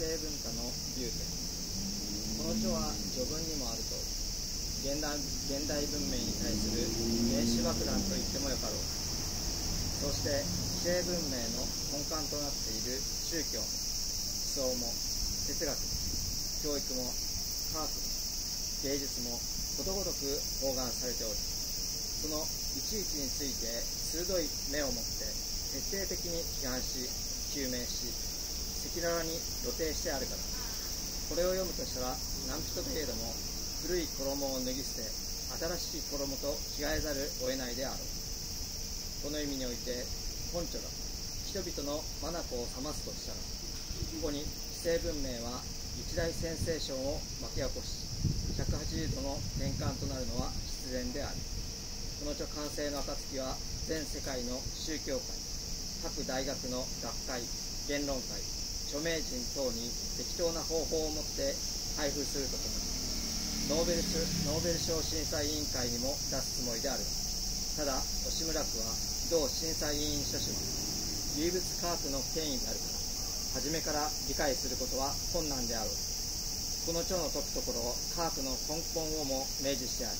生文化の流点この書は序文にもあると現代現代文明に対する原子爆弾と言ってもよかろう。そして既成文明の根幹となっている宗教。も思想も哲学。も教育も科学。も芸術もことごとく包含されておりそのいちいちについて鋭い目を持って徹底的に批判し究明し赤裸々に露呈してあるから。これを読むとしたら何人といえども古い衣を脱ぎ捨て新しい衣と着替えざるを得ないであろう。この意味において本著が人々の眼を覚ますとしたらここに既成文明は一大センセーションを巻き起こし180度の転換となるのは必然である。この著完成の暁は全世界の宗教界各大学の学会言論会著名人等に適当な方法をもって配布するとともにノーベルノーベル賞審査委員会にも出すつもりであるた。だ吉村区は同審査委員諸氏は唯物科学の権威であるから。初めから理解することは困難であろう。この著の説くところ科学の根本をも明示してある。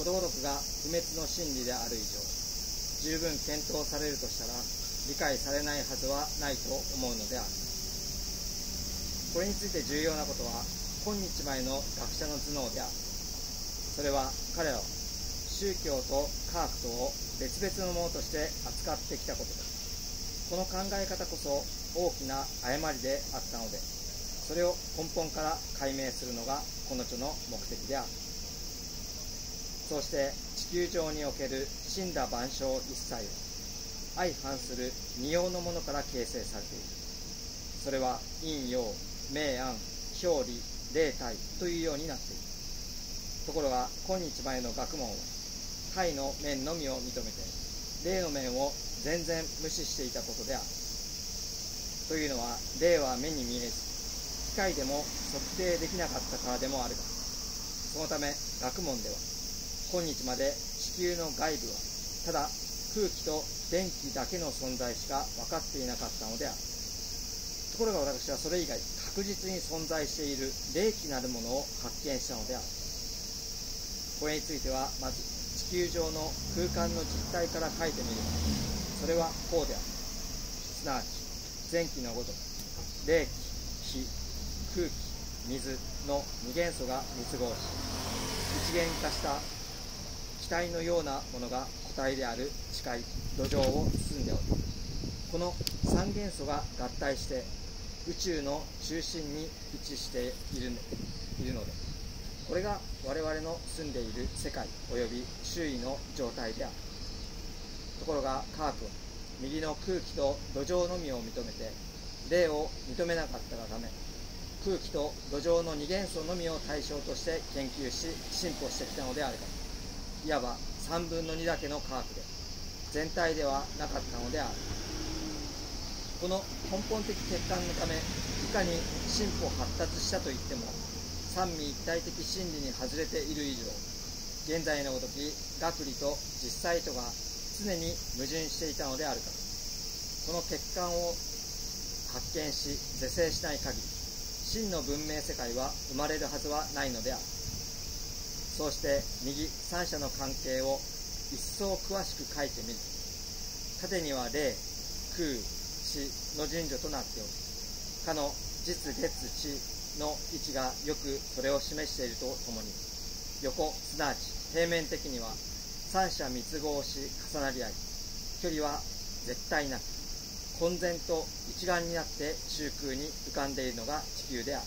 ことごとくが不滅の真理である以上十分検討されるとしたら理解されないはずはないと思うのである。これについて重要なことは今日前の学者の頭脳である。それは彼らは宗教と科学とを別々のものとして扱ってきたことだ。この考え方こそ大きな誤りであったのでそれを根本から解明するのがこの著の目的である。そうして地球上における死んだ万象一切は相反する二様のものから形成されている。それは陰陽明暗表裏霊体というようになっている。ところが今日前の学問は体の面のみを認めて霊の面を全然無視していたことである。というのは霊は目に見えず機械でも測定できなかったからでもあるがそのため学問では今日まで地球の外部はただ空気と電気だけの存在しか分かっていなかったのである。ところが私はそれ以外確実に存在している霊気なるものを発見したのである。これについてはまず地球上の空間の実態から書いてみる。それはこうである。すなわち前期のごとく冷気火空気水の二元素が密合し一元化した気体のようなものが固体である地界土壌を包んでおりこの三元素が合体して宇宙の中心に位置しているいるのでこれが我々の住んでいる世界及び周囲の状態である。ところが科学は右の空気と土壌のみを認めて霊を認めなかったがため空気と土壌の二元素のみを対象として研究し進歩してきたのであるがいわば3分の2だけの科学で全体ではなかったのである。この根本的欠陥のためいかに進歩発達したといっても三位一体的真理に外れている以上現在のごとき学理と実際とが常に矛盾していたのであるかこの欠陥を発見し是正しない限り真の文明世界は生まれるはずはないのである。そうして右三者の関係を一層詳しく書いてみる。縦には霊空地の順序となっておりかの実月地の位置がよくそれを示しているとともに横すなわち平面的には三者密合し重なり合い距離は絶対なく混然と一丸になって中空に浮かんでいるのが地球である。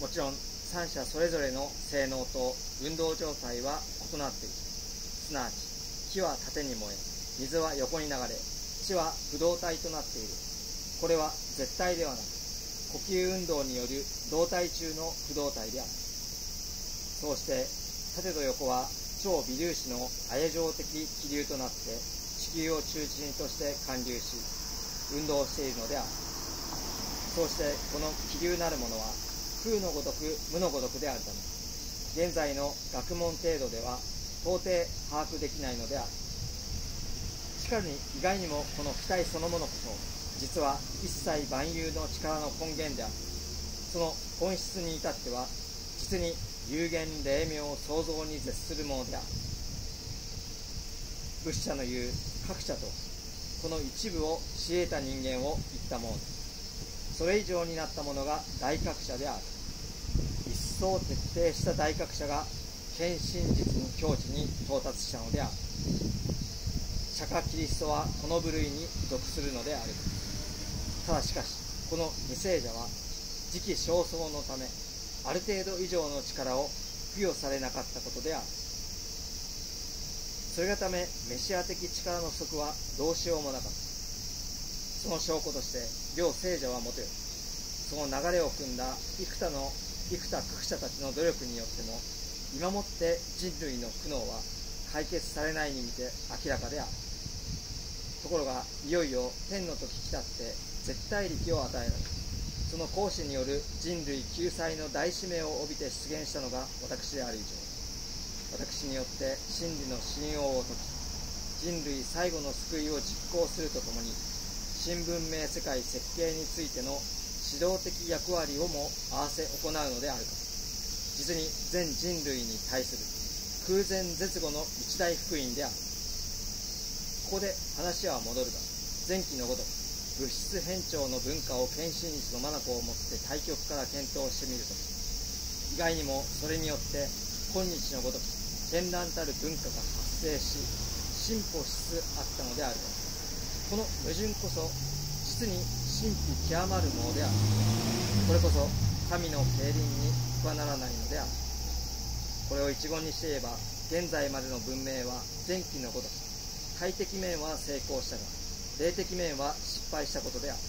もちろん三者それぞれの性能と運動状態は異なっている。すなわち火は縦に燃え水は横に流れ地は不動体となっている。これは絶対ではなく呼吸運動による動体中の不動体である。そうして縦と横は超微粒子の亜状的気流となって地球を中心として環流し運動しているのである。そうしてこの気流なるものは空のごとく無のごとくであるため現在の学問程度では到底把握できないのである。しかに意外にもこの気体そのものこそ実は一切万有の力の根源である。その本質に至っては実に有限霊妙創造に絶するものである。仏者の言う各者とこの一部を知得た人間を言ったもの。それ以上になったものが大各者である。一層徹底した大各者が献身実の境地に到達したのである。釈迦キリストはこの部類に属するのである。ただしかしこの未聖者は時期尚早のためある程度以上の力を付与されなかったことである。それがためメシア的力の不足はどうしようもなかった。その証拠として両聖者はもとよ。その流れを組んだ幾多の幾多苦者たちの努力によっても今もって人類の苦悩は解決されないに見て明らかである。ところがいよいよ天の時来たって絶対力を与えられその行使による人類救済の大使命を帯びて出現したのが私である以上。私によって真理の信用を解き人類最後の救いを実行するとともに新文明世界設計についての指導的役割をも合わせ行うのであるか。実に全人類に対する空前絶後の一大福音である。ここで話は戻るが前期のごとく物質変調の文化を献身日の眼をもって対極から検討してみると意外にもそれによって今日のごとく絢爛たる文化が発生し進歩しつつあったのである。この矛盾こそ実に神秘極まるものである。これこそ神の競輪に他ならないのである。これを一言にして言えば現在までの文明は前期のごとく快適面は成功したが霊的面は失敗したことである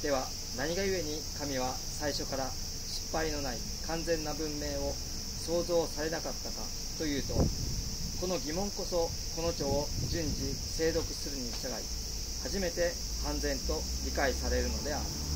では何が故に神は最初から失敗のない完全な文明を創造されなかったかというとこの疑問こそこの著を順次精読するに従い初めて完全と理解されるのである。